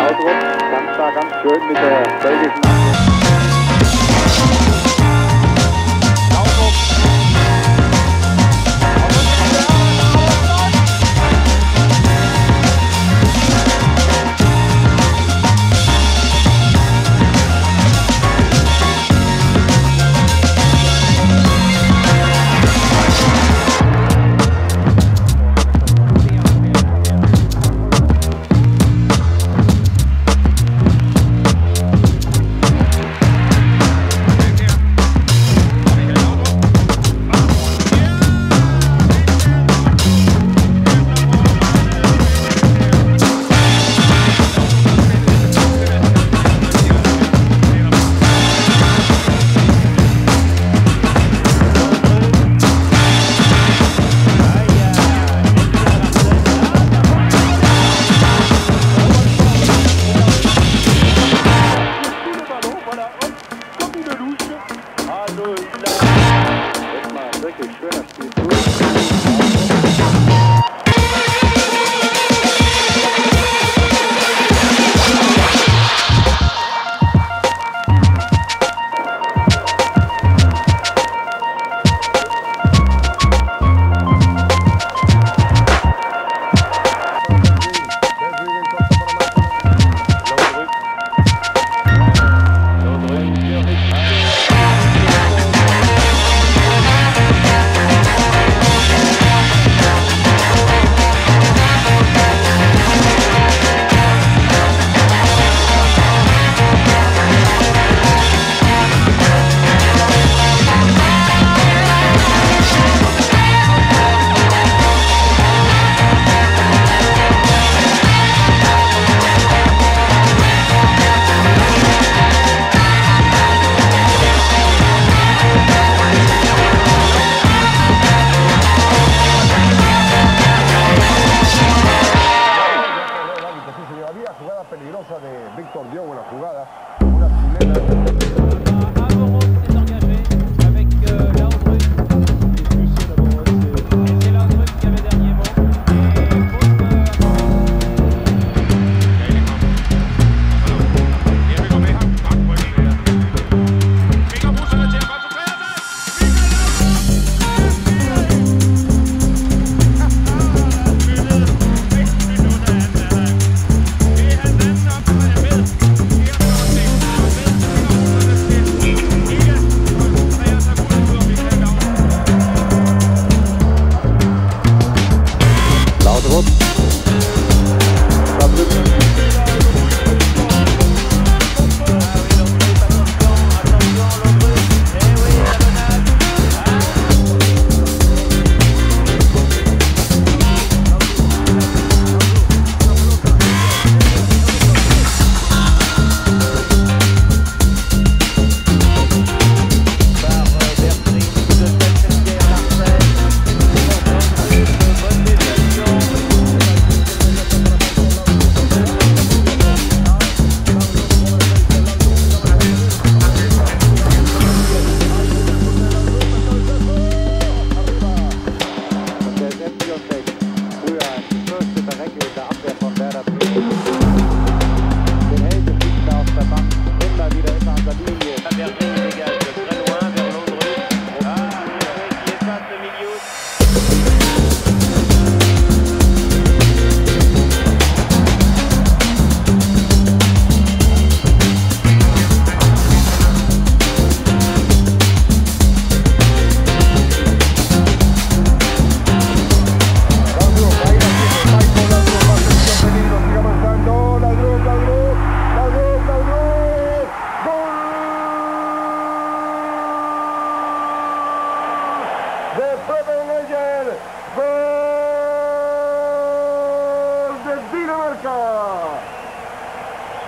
Outrup. Ganz da ganz schön mit der belgischen schön, dass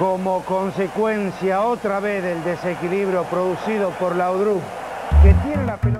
Como consecuencia otra vez del desequilibrio producido por Laudrup, que tiene la pelota.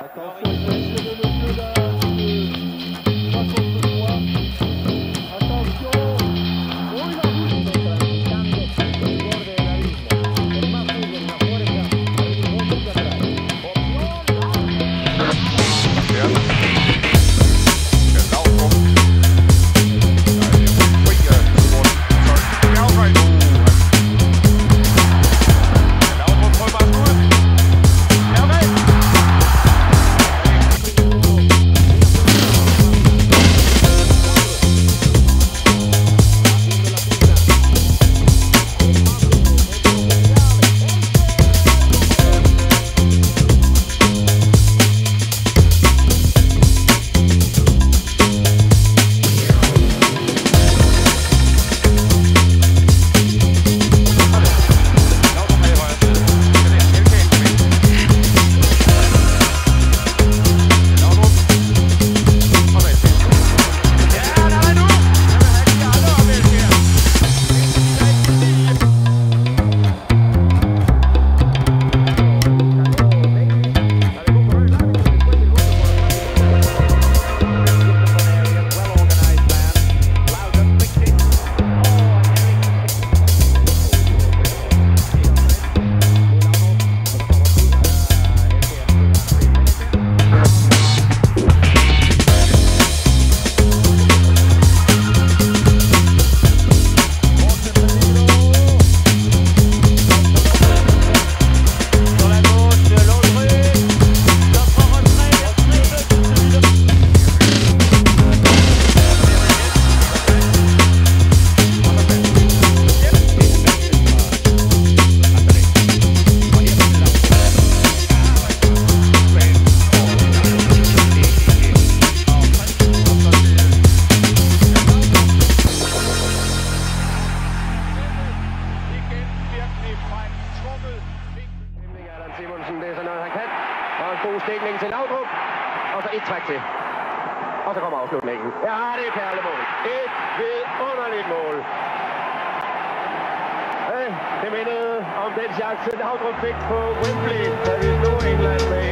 Então foi isso que eu Simonsen læser, når han kan. Og en god stikning til Laudrup. Og så et træk til. Og så kommer afslutningen. Ja, det er et perlemål. Et vidunderligt mål. Det mindede om den chance, Laudrup fik på Wembley, da vi slog England med